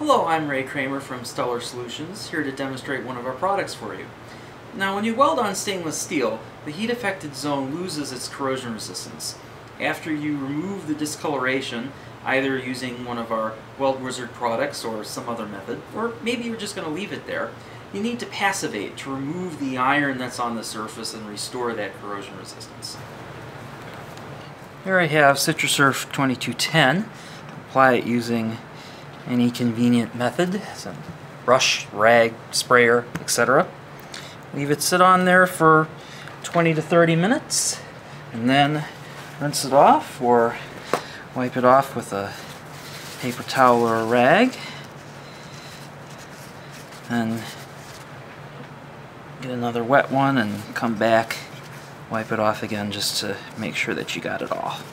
Hello, I'm Ray Kramer from Stellar Solutions, here to demonstrate one of our products for you. Now, when you weld on stainless steel, the heat affected zone loses its corrosion resistance. After you remove the discoloration, either using one of our Weld Wizard products or some other method, or maybe you're just going to leave it there, you need to passivate to remove the iron that's on the surface and restore that corrosion resistance. Here I have CitriSurf 2210. Apply it using any convenient method, some brush, rag, sprayer, etc. Leave it sit on there for 20 to 30 minutes and then rinse it off or wipe it off with a paper towel or a rag and get another wet one and come back wipe it off again just to make sure that you got it off.